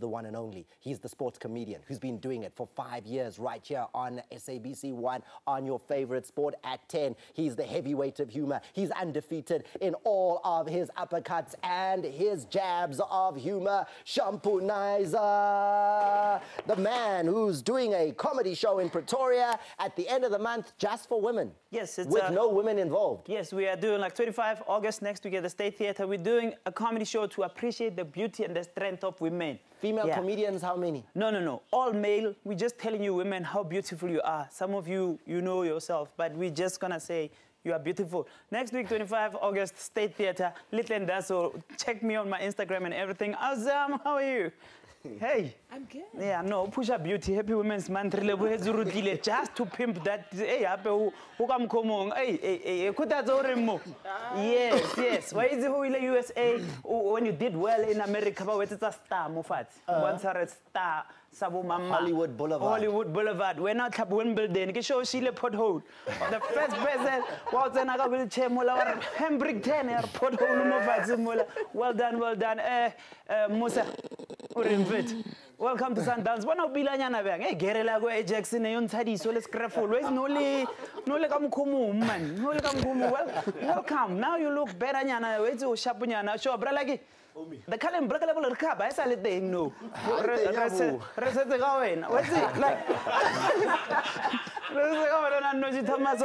the one and only. He's the sports comedian who's been doing it for five years right here on SABC One on your favorite sport at 10. He's the heavyweight of humor. He's undefeated in all of his uppercuts and his jabs of humor. Shampoonizer, the man who's doing a comedy show in Pretoria at the end of the month just for women. Yes, it's with uh, no women involved. Yes, we are doing like 25 August next week at the State Theatre. We're doing a comedy show to appreciate the beauty and the strength of women. Female Yeah. comedians, how many? No, no, no. All male. We're just telling you, women, how beautiful you are. Some of you, you know yourself, but we're just gonna say you are beautiful. Next week, 25 August, State Theatre, Little and Dasso. Check me on my Instagram and everything. Azam, how are you? Hey. I'm good. Yeah, no, push up beauty, happy women's month, re lebohetse rutile, just to pimp that. Hey, hape ho ho ka mkhomong. Hey, hey, hey, khutatsa hore mo. Yes, yes. Why is it ho ile USA when you did well in America ba wetsetsa star mo fatshe. Bontsha re star sa bo mama. Hollywood Boulevard. Hollywood Boulevard. Wena o tlhapa Wimbledon. Ke show shile pothole. The first person wa o tsena ka wheelchair mola wa re handbrake 10 ya re pothole mo. Well done, well done. Eh, eh, Mosa. O welcome to sundowns bona o pilanyana bjang e gerela ko ejackson yo ntshadiso le scrafolo es no le no le ka mokhomong man no le ka mokhomong well welcome. Now you look better nyana. O sharponyana sure bra like the bra ka level re kha ba e sa le teng no re re se- re setse ka wena o like re setse ka wena thomas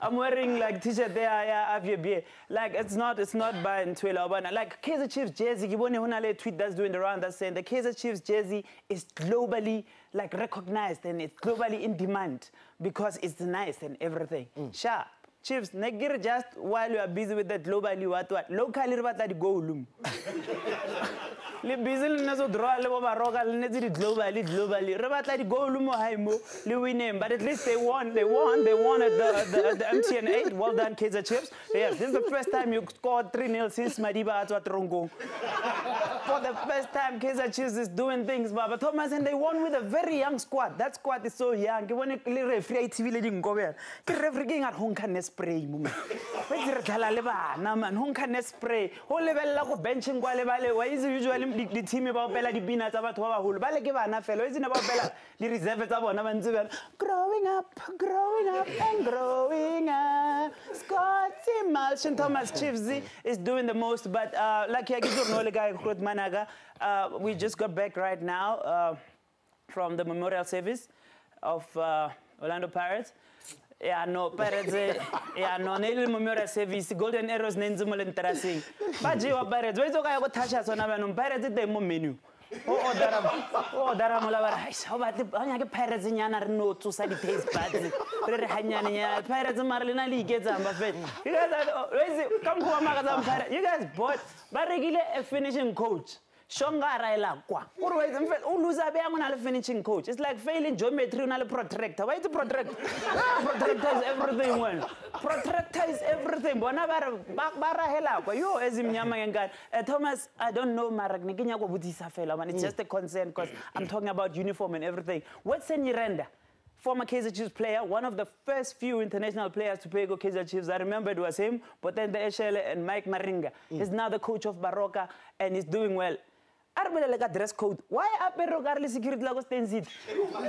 i'm wearing like t-shirt there I have your beer. like it's not it's not by ntwela like kaizer chiefs jersey ho na le tweet that's doing the round that's saying the kaizer chiefs jersey is globally like recognized and it's globally in demand because it's nice and everything. Mm. Sharp chiefs ne ke re just while you are busy with that globally what what locally re batla di-goal mo le busy le nne so draw le bo baroka le netse di-globally globally re batla di-goal mo hae mo le wineng but at least they won they won they won at the, the, the mtn 8 well done kaizer chiefs. Yes this is the first time you scored 3 nil since madiba a tswa tronkong for the first time kaizer chiefs is doing things baba thomas and they won with a very young squad. That squad is so young. Ke bone le refree a ithibile dinkobela. Ke refree ke ngare ho nka ne spray mo man wetse re dlala le bana man. Ho nka ne spray. Ho lebelela go bencheng kwa le bale. Wa itse usually di- di-team ba opela dipina tsa batho ba baholo. Bale ke bana fela. Itse ne ba opela di-reserve tsa bona ba ntse growing up growing up and growing scotty malshin thomas chiefs is doing the most but uh, like kae uh, we just got back right now uh, from the memorial service of uh, Orlando Pirates. Yeah, no, Pirates, eh, yeah, no, ne memorial service, Golden Arrows ne ntse mo le nteraseng. Ba Pirates, wa itse o ka ya go sona banong, Pirates e teng mo menu. O ordera, o ordera mola ba re, "Hai, ha o batle, ha o nyake Pirates nyana re no tsosa di-taste buds, re re hanyane nyana, Pirates mare le na le iketsang ba fela." You guys are- wa itse, ka mokgwa wa Pirates, you guys bought, ba rekile a eh, finishing coach. Shongara ela kwa. Uri wa itse mfela o loser beyang o finishing coach. It's like failing geometry o na le protractor wa itse protractor protractor is everything wena protractor is everything. Bona ba re ba ba rahela kwa. Yo ezimnyama ngenkani uh, eh, thomas i don't know mara ne ke nyaka go botsisa fela man. It's mm. just a concern because i'm mm. talking about uniform and everything. Wedson Nyirenda? Former Kaizer Chiefs player, one of the first few international players to play go Kaizer Chiefs. I remember it was him, but then the Eshele and Mike Maringa. Mm. He's now the coach of Baroka and he's doing well. A re ka dress code. Why apere o ka re le security la ko stansid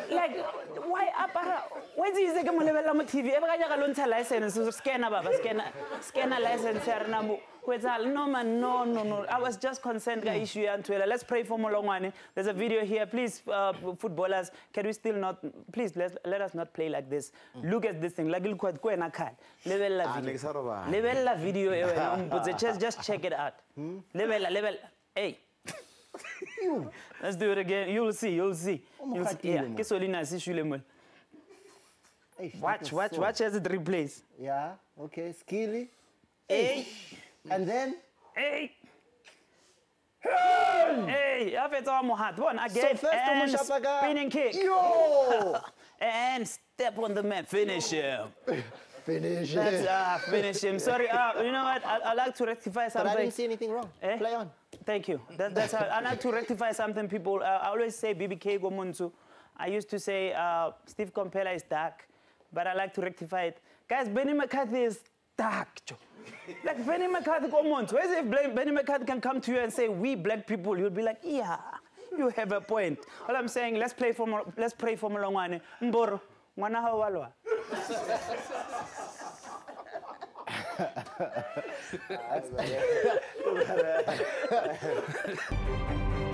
like why apara itse ke mo lebelela mo tv e be ka jaaka lo ntsha license scanner baba scanner scanner license ya rena mo go no man no no no. I was just concerned ka issue ya ntwela. Let's pray for molongwane. There's a video here. Please uh, footballers can we still not please let, let us not play like this. Look at this thing. Like le kwat ko wena khale. Lebelela ne ke sa video robala. lebelela video e wena o just just check it out. Lebelela lebelela. Hey Let's do it again. You'll see. You'll see. You'll see. Yeah. mo. Ke Solina se shule mo. Eish, Watch, watch, so- watch as it replays. Yeah, okay, skilly. Hey, And then, hey. Hey, a fetsa wa mohat. So again. first o mo and spinning kick. Yo! And step on the man. Finish him. Finish That's it. uh, finish him. Sorry. Uh, you know what? I, I like to rectify But something. I didn't see anything wrong. Eh? Play on. Thank you. That, that's how, I like to rectify something. People, uh, I always say BBK Gomunzu. I used to say uh, Steve Komphela is dark, but I like to rectify it. Guys, Benny McCarthy is dark. Like Benny McCarthy Gomunzu. Whereas if Benny McCarthy can come to you and say, we black people, you'll be like, yeah. You have a point. All I'm saying, let's play for let's pray for Molongwane. Mboro, ngwana hao walwa.